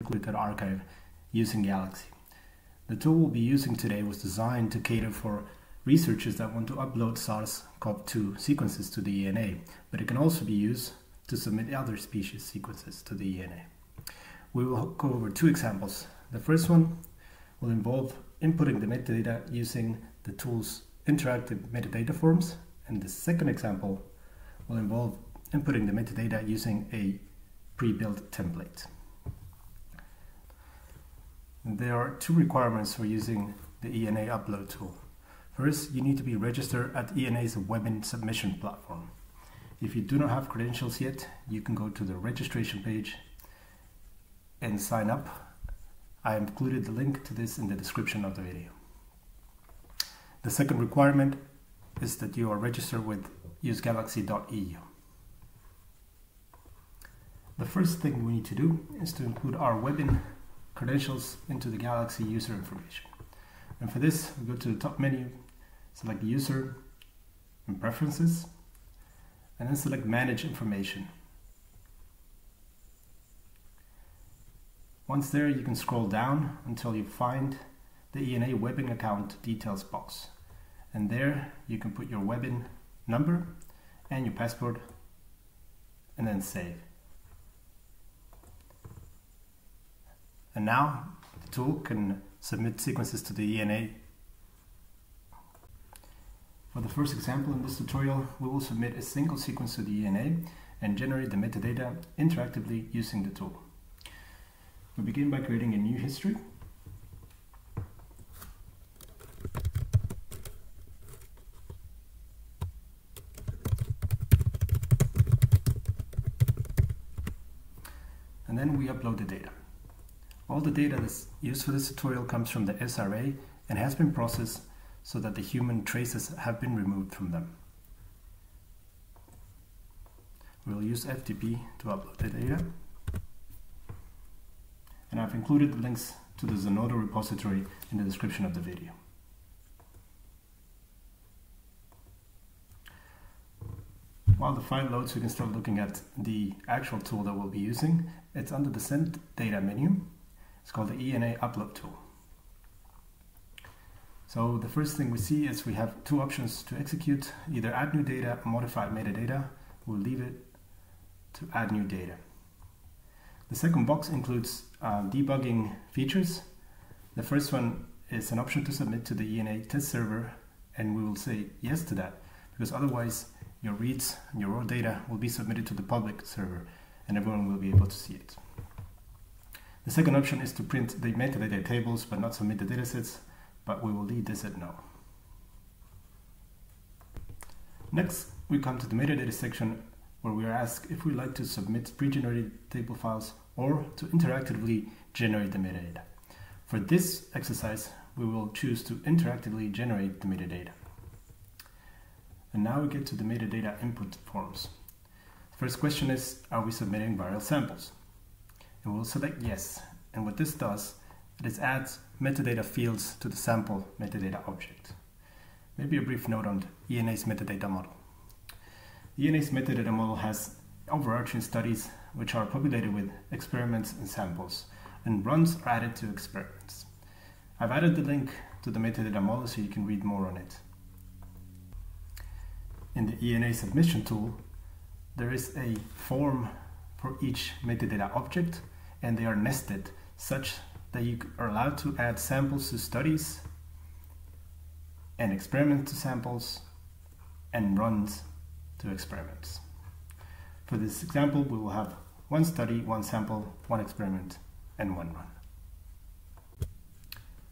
Duplicate Archive using Galaxy. The tool we'll be using today was designed to cater for researchers that want to upload SARS-CoV-2 sequences to the ENA, but it can also be used to submit other species sequences to the ENA. We will go over two examples. The first one will involve inputting the metadata using the tool's interactive metadata forms, and the second example will involve inputting the metadata using a pre-built template. There are two requirements for using the ENA upload tool. First, you need to be registered at ENA's Webin submission platform. If you do not have credentials yet, you can go to the registration page and sign up. I included the link to this in the description of the video. The second requirement is that you are registered with usegalaxy.eu. The first thing we need to do is to include our Webin credentials into the Galaxy user information. And for this, we go to the top menu, select User and Preferences, and then select Manage Information. Once there, you can scroll down until you find the ENA Webin account details box. And there, you can put your Webin number and your password, and then save. And now the tool can submit sequences to the ENA. For the first example in this tutorial, we will submit a single sequence to the ENA and generate the metadata interactively using the tool. We begin by creating a new history. And then we upload the data. All the data that's used for this tutorial comes from the SRA and has been processed so that the human traces have been removed from them. We'll use FTP to upload the data. And I've included the links to the Zenodo repository in the description of the video. While the file loads, we can start looking at the actual tool that we'll be using. It's under the Send Data menu. It's called the ENA Upload tool. So the first thing we see is we have two options to execute, either add new data modify metadata. We'll leave it to add new data. The second box includes uh, debugging features. The first one is an option to submit to the ENA test server and we will say yes to that because otherwise your reads and your raw data will be submitted to the public server and everyone will be able to see it. The second option is to print the metadata tables but not submit the datasets, but we will leave this at no. Next, we come to the metadata section where we are asked if we like to submit pre-generated table files or to interactively generate the metadata. For this exercise, we will choose to interactively generate the metadata. And now we get to the metadata input forms. First question is, are we submitting viral samples? And we'll select yes. And what this does, is adds metadata fields to the sample metadata object. Maybe a brief note on the ENA's metadata model. The ENA's metadata model has overarching studies which are populated with experiments and samples, and runs are added to experiments. I've added the link to the metadata model so you can read more on it. In the ENA submission tool, there is a form for each metadata object, and they are nested such that you are allowed to add samples to studies and experiments to samples and runs to experiments. For this example, we will have one study, one sample, one experiment, and one run.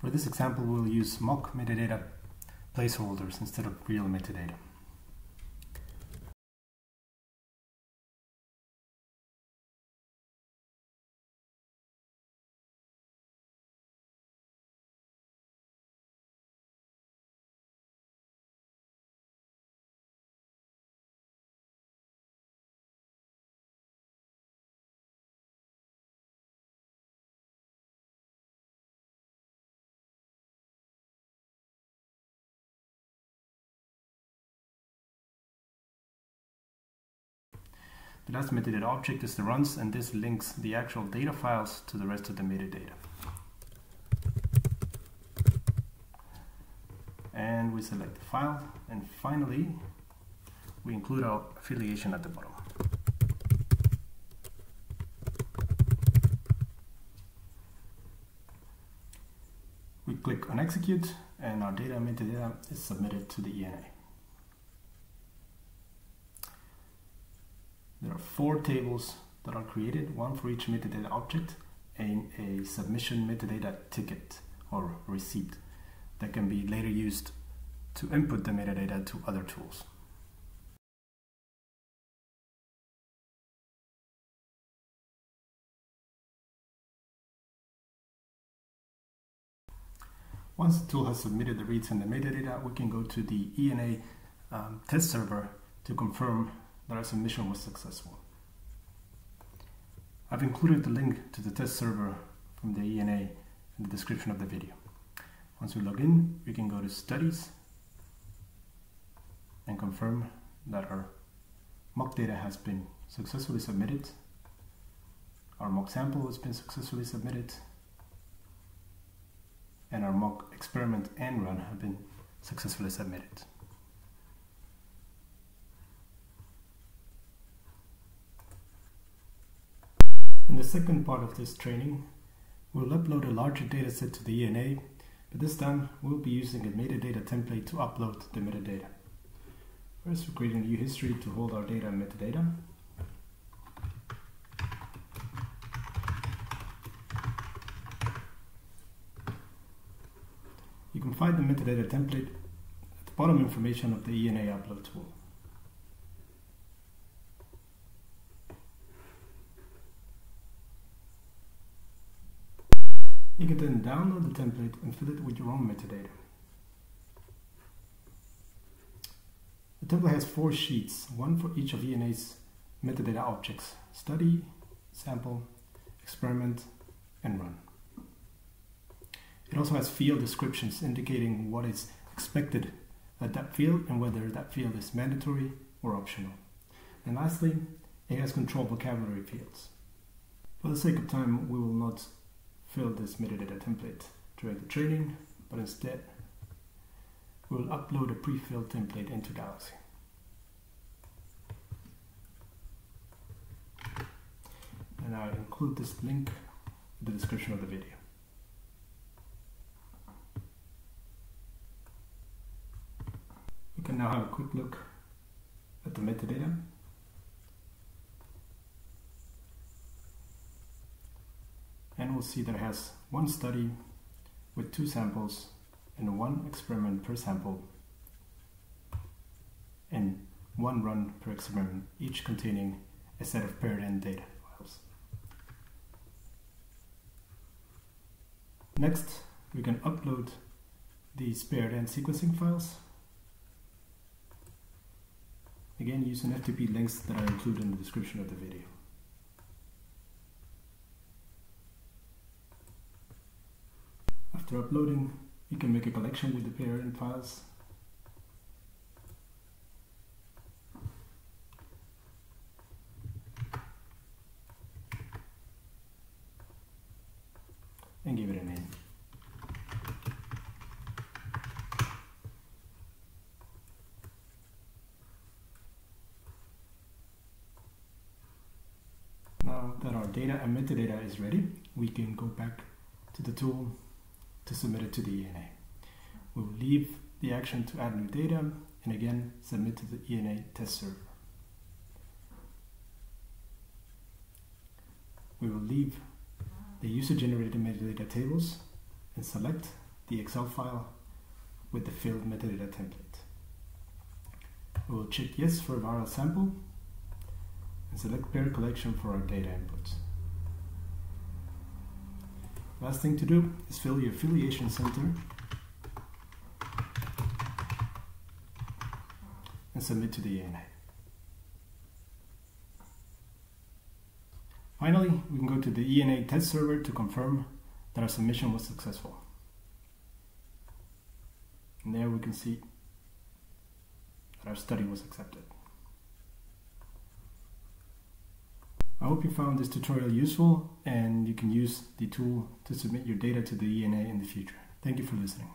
For this example, we'll use mock metadata placeholders instead of real metadata. The last metadata object is the runs and this links the actual data files to the rest of the metadata. And we select the file and finally we include our affiliation at the bottom. We click on execute and our data metadata is submitted to the ENA. There are four tables that are created, one for each metadata object and a submission metadata ticket or receipt that can be later used to input the metadata to other tools. Once the tool has submitted the reads and the metadata, we can go to the ENA um, test server to confirm that our submission was successful. I've included the link to the test server from the ENA in the description of the video. Once we log in, we can go to studies and confirm that our mock data has been successfully submitted. Our mock sample has been successfully submitted and our mock experiment and run have been successfully submitted. The second part of this training, we'll upload a larger dataset to the ENA, but this time we'll be using a metadata template to upload the metadata. First, we're creating a new history to hold our data and metadata. You can find the metadata template at the bottom information of the ENA upload tool. You can then download the template and fill it with your own metadata. The template has four sheets, one for each of ENA's metadata objects, study, sample, experiment, and run. It also has field descriptions indicating what is expected at that field and whether that field is mandatory or optional. And lastly, it has control vocabulary fields. For the sake of time, we will not fill this metadata template during the training, but instead we will upload a pre-filled template into Galaxy. And I'll include this link in the description of the video. We can now have a quick look at the metadata. We'll see that it has one study with two samples and one experiment per sample and one run per experiment, each containing a set of paired end data files. Next, we can upload these paired end sequencing files Again, use an FTP links that are included in the description of the video. After uploading, you can make a collection with the parent files. And give it a name. Now that our data and metadata is ready, we can go back to the tool to submit it to the ENA. We'll leave the action to add new data and again submit to the ENA test server. We will leave the user-generated metadata tables and select the Excel file with the filled metadata template. We will check yes for a viral sample and select pair collection for our data inputs. Last thing to do is fill your affiliation center and submit to the ENA. Finally, we can go to the ENA test server to confirm that our submission was successful. And there we can see that our study was accepted. I hope you found this tutorial useful and you can use the tool to submit your data to the ENA in the future. Thank you for listening.